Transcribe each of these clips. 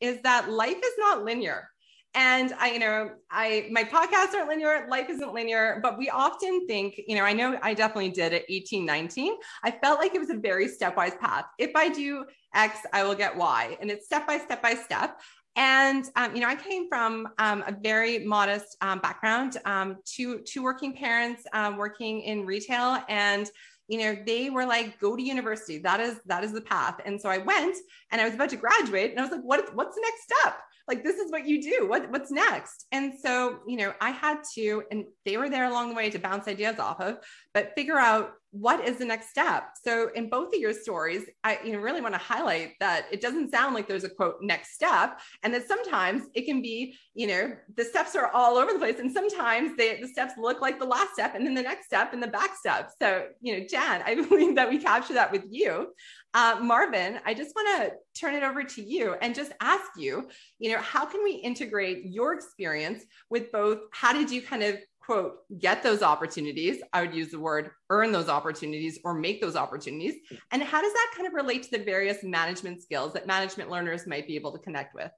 is that life is not linear. And I, you know, I my podcasts aren't linear, life isn't linear, but we often think, you know, I know I definitely did at 18, 19. I felt like it was a very stepwise path. If I do X, I will get Y. And it's step by step by step. And um, you know, I came from um, a very modest um, background, um, two two working parents um, working in retail, and you know, they were like, "Go to university. That is that is the path." And so I went, and I was about to graduate, and I was like, "What? What's the next step?" Like this is what you do. What, what's next? And so you know i had to and they were there along the way to bounce ideas off of but figure out what is the next step. So in both of your stories i you know really want to highlight that it doesn't sound like there's a quote next step and that sometimes it can be you know the steps are all over the place and sometimes they, the steps look like the last step and then the next step and the back step. So you know jan i believe that we capture that with you uh, marvin i just want to turn it over to you and just ask you you know how can we integrate your experience with both how did you kind of quote, get those opportunities. I would use the word earn those opportunities or make those opportunities. And how does that kind of relate to the various management skills that management learners might be able to connect with?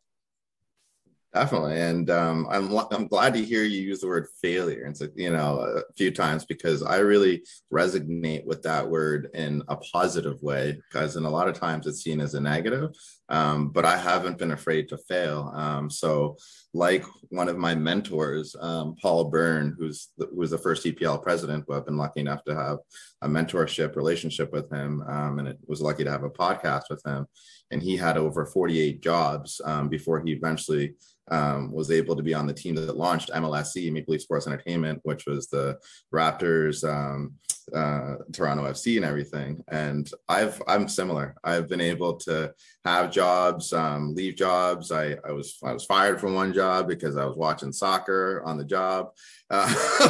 Definitely, and um, I'm I'm glad to hear you use the word failure, and so you know a few times because I really resonate with that word in a positive way because in a lot of times it's seen as a negative, um, but I haven't been afraid to fail. Um, so, like one of my mentors, um, Paul Beirne, who's the, who was the first CPL president, who I've been lucky enough to have a mentorship relationship with him, um, and it was lucky to have a podcast with him. And he had over 48 jobs um, before he eventually um, was able to be on the team that launched MLSE, Maple Leaf Sports Entertainment, which was the Raptors, um, uh, Toronto FC, and everything. And I've I'm similar. I've been able to have jobs, um, leave jobs. I, I was I was fired from one job because I was watching soccer on the job. Uh,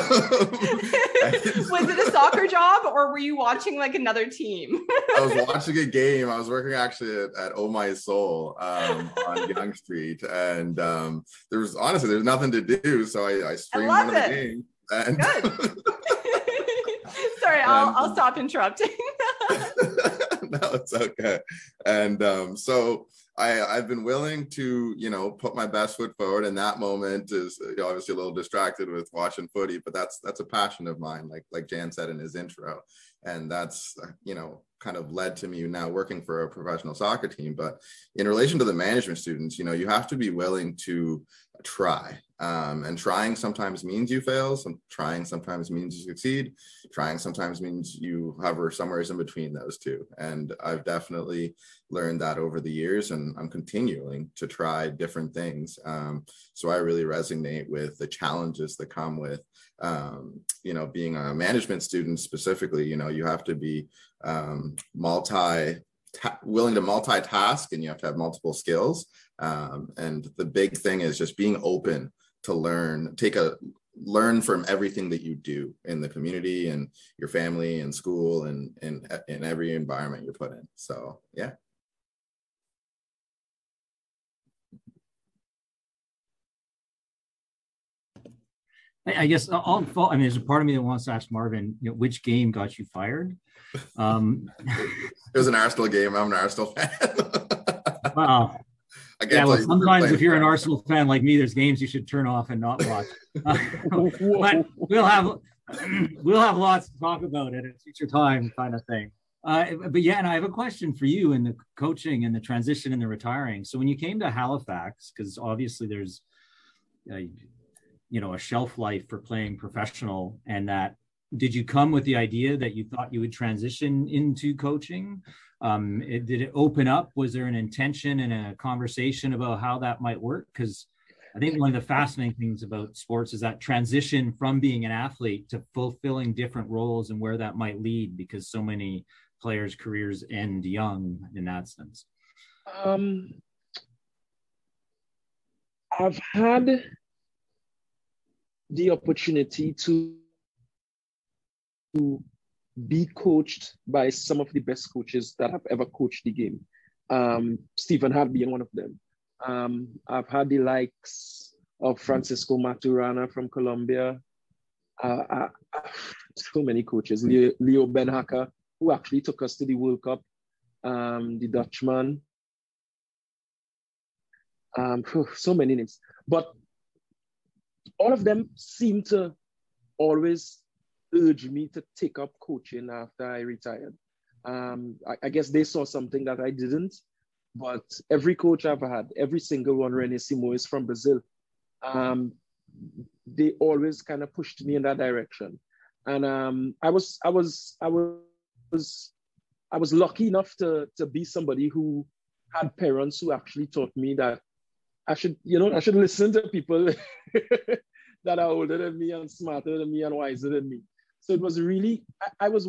was it a soccer job or were you watching like another team? I was watching a game. I was working actually at, at Oh My Soul um, on Yonge Street, and um, there was honestly there's nothing to do, so I, I streamed I one it. of the games. And Good. Sorry, I'll, and, I'll stop interrupting. no, it's okay. And um, so I, I've been willing to, you know, put my best foot forward. And that moment is obviously a little distracted with watching footy, but that's that's a passion of mine, like like Jan said in his intro. And that's you know kind of led to me now working for a professional soccer team. But in relation to the management students, you know, you have to be willing to try. Um, and trying sometimes means you fail. Some trying sometimes means you succeed. Trying sometimes means you hover somewhere in between those two. And I've definitely learned that over the years, and I'm continuing to try different things. Um, so I really resonate with the challenges that come with, um, you know, being a management student specifically. You know, you have to be um, multi ta- willing to multitask and you have to have multiple skills. Um, and the big thing is just being open to learn take a learn from everything that you do in the community and your family and school and in in every environment you're put in. So yeah. I guess I'll, I mean, there's a part of me that wants to ask Marvin, you know, which game got you fired? Um, it was an Arsenal game. I'm an Arsenal fan. wow. Yeah, well, sometimes if you're an Arsenal fan like me, there's games you should turn off and not watch. Uh, but we'll have we'll have lots to talk about at a future time, kind of thing. Uh, but yeah, and I have a question for you in the coaching and the transition and the retiring. So when you came to Halifax, because obviously there's, uh, you know, a shelf life for playing professional, and that did you come with the idea that you thought you would transition into coaching? Um, it, did it open up? Was there an intention and a conversation about how that might work? Because I think one of the fascinating things about sports is that transition from being an athlete to fulfilling different roles and where that might lead, because so many players' careers end young in that sense. Um, I've had the opportunity to to be coached by some of the best coaches that have ever coached the game. Um, Stephen Hart being one of them. Um, I've had the likes of Francisco Maturana from Colombia. Uh, uh, so many coaches. Leo, Leo Beenhakker, who actually took us to the World Cup, um, the Dutchman. Um, so many names, but all of them seem to always urge me to take up coaching after I retired. Um, I, I, guess they saw something that I didn't, but every coach I've had, every single one, Rene Simões from Brazil. Um, they always kind of pushed me in that direction. And um, I was, I was, I was, I was lucky enough to, to be somebody who had parents who actually taught me that I should, you know, I should listen to people that are older than me and smarter than me and wiser than me. So it was really, I, I was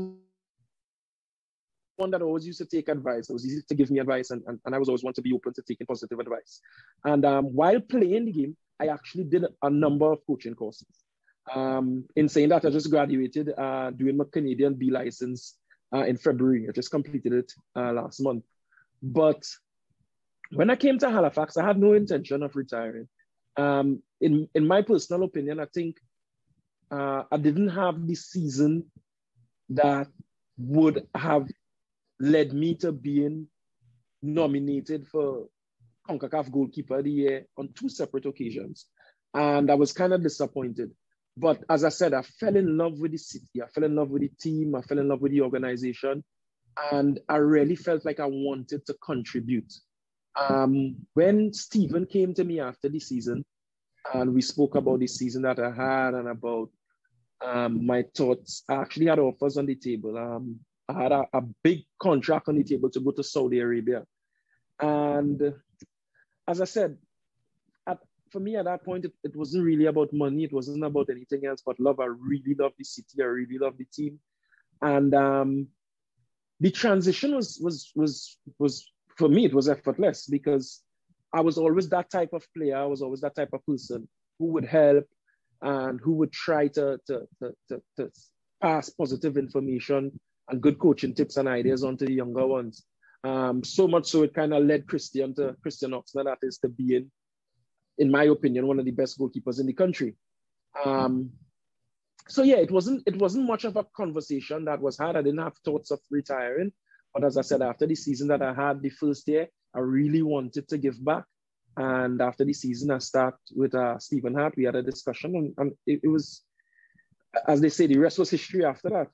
one that always used to take advice. It was easy to give me advice, and, and, and I was always one to be open to taking positive advice. And um, while playing the game, I actually did a number of coaching courses. Um, in saying that, I just graduated uh, doing my Canadian B license uh, in February. I just completed it uh, last month. But when I came to Halifax, I had no intention of retiring. Um, in, in my personal opinion, I think uh, I didn't have the season that would have led me to being nominated for CONCACAF Goalkeeper of the Year on two separate occasions. And I was kind of disappointed. But as I said, I fell in love with the city. I fell in love with the team. I fell in love with the organization. And I really felt like I wanted to contribute. Um, when Stephen came to me after the season, and we spoke about the season that I had and about um, my thoughts, I actually had offers on the table. Um, I had a, a, big contract on the table to go to Saudi Arabia. And as I said, at, for me at that point, it, it, wasn't really about money. It wasn't about anything else but love. I really love the city. I really love the team. And um, the transition was, was, was, was, for me, it was effortless because I was always that type of player. I was always that type of person who would help and who would try to, to, to, to, pass positive information and good coaching tips and ideas onto the younger ones. Um, so much so it kind of led Christian to Christian Oxner, that is to being, in my opinion, one of the best goalkeepers in the country. Um, so yeah, it wasn't it wasn't much of a conversation that was had. I didn't have thoughts of retiring, but as I said, after the season that I had the first year, I really wanted to give back. And after the season, I start with uh, Stephen Hart. We had a discussion, and, and it, it was, as they say, the rest was history after that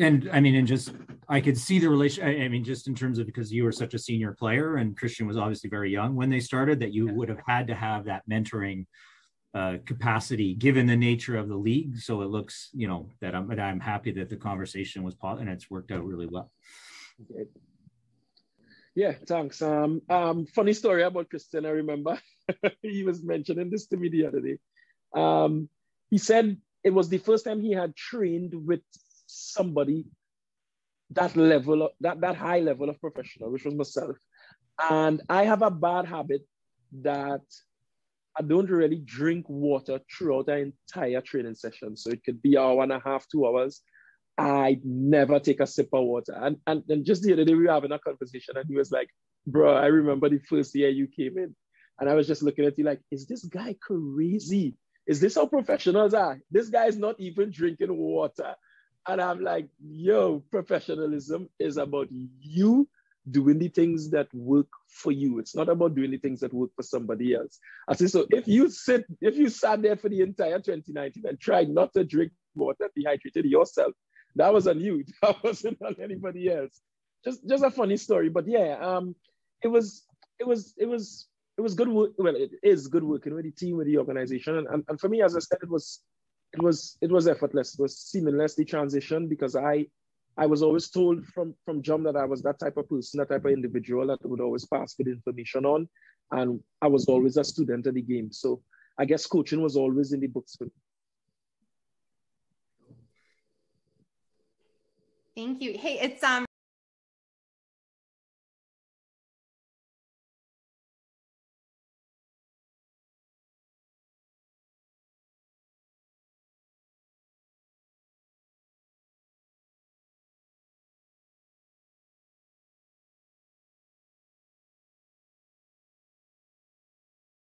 and I mean, and just I could see the relation. I mean, just in terms of because you were such a senior player, and Christian was obviously very young when they started, that you yeah. would have had to have that mentoring uh, capacity given the nature of the league. So it looks, you know, that I'm that I'm happy that the conversation was positive and it's worked out really well. Yeah, thanks. Um, um, funny story about Christian. I remember he was mentioning this to me the other day. Um, he said it was the first time he had trained with somebody that level of that, that high level of professional, which was myself. And I have a bad habit that I don't really drink water throughout the entire training session. So it could be hour and a half, two hours. I never take a sip of water. And, and, and just the other day we were having a conversation and he was like, bro, I remember the first year you came in. And I was just looking at you like, is this guy crazy? Is this how professionals are? This guy is not even drinking water. And I'm like, yo, professionalism is about you doing the things that work for you. It's not about doing the things that work for somebody else. I say, so if you sit, if you sat there for the entire 2019 and tried not to drink water, dehydrated yourself, that was on you. That wasn't on anybody else. Just, just a funny story. But yeah, um, it was, it was, it was, it was good work. Well, it is good working with the team, with the organization, and, and, and for me, as I said, it was it was it was effortless. It was seamless the transition because I I was always told from from John that I was that type of person, that type of individual that would always pass good information on, and I was always a student of the game. So I guess coaching was always in the books for me. Thank you. Hey, it's um